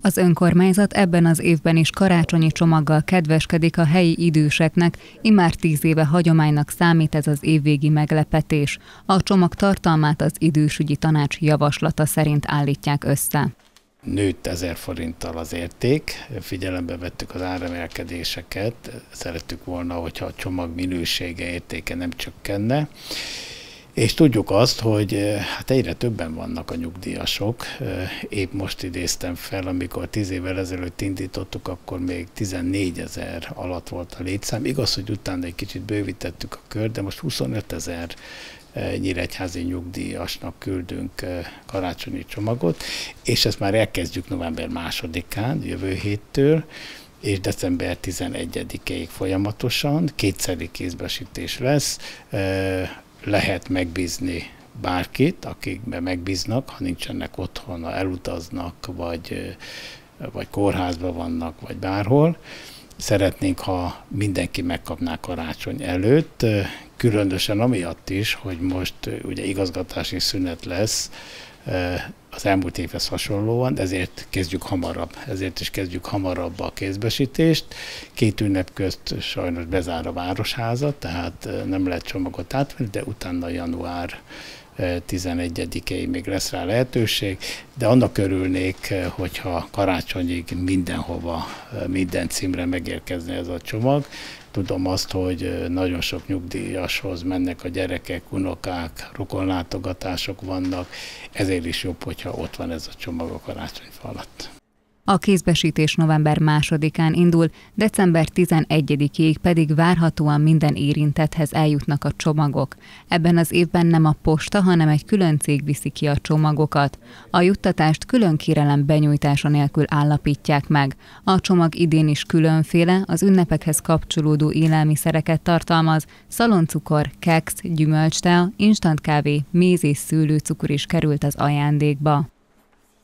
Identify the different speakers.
Speaker 1: Az önkormányzat ebben az évben is karácsonyi csomaggal kedveskedik a helyi időseknek, immár tíz éve hagyománynak számít ez az évvégi meglepetés. A csomag tartalmát az idősügyi tanács javaslata szerint állítják össze
Speaker 2: nőtt 1000 forinttal az érték, figyelembe vettük az áremelkedéseket, szerettük volna, hogyha a csomag minősége, értéke nem csökkenne, és tudjuk azt, hogy eh, hát egyre többen vannak a nyugdíjasok. Eh, épp most idéztem fel, amikor tíz évvel ezelőtt indítottuk, akkor még 14 ezer alatt volt a létszám. Igaz, hogy utána egy kicsit bővítettük a kör, de most 25 ezer eh, nyíregyházi nyugdíjasnak küldünk karácsonyi csomagot, és ezt már elkezdjük november másodikán, jövő héttől, és december 11-ig folyamatosan, kétszeri kézbesítés lesz, lehet megbízni bárkit, akikbe megbíznak, ha nincsenek otthon, ha elutaznak, vagy, vagy kórházban vannak, vagy bárhol. Szeretnénk, ha mindenki megkapná karácsony előtt, különösen amiatt is, hogy most ugye igazgatási szünet lesz, az elmúlt évhez hasonlóan, ezért kezdjük hamarabb, ezért is kezdjük hamarabb a kézbesítést. Két ünnep közt sajnos bezár a városháza, tehát nem lehet csomagot átvenni, de utána január 11-ig még lesz rá lehetőség, de annak örülnék, hogyha karácsonyig mindenhova, minden címre megérkezni ez a csomag. Tudom azt, hogy nagyon sok nyugdíjashoz mennek a gyerekek, unokák, rokonlátogatások vannak, ezért is jobb, hogyha ott van ez a csomag a karácsonyfa alatt.
Speaker 1: A kézbesítés november másodikán indul, december 11-ig pedig várhatóan minden érintethez eljutnak a csomagok. Ebben az évben nem a posta, hanem egy külön cég viszi ki a csomagokat. A juttatást külön kérelem benyújtása nélkül állapítják meg. A csomag idén is különféle, az ünnepekhez kapcsolódó élelmiszereket tartalmaz, szaloncukor, keksz, gyümölcstea, instant kávé, méz és szőlőcukor is került az ajándékba.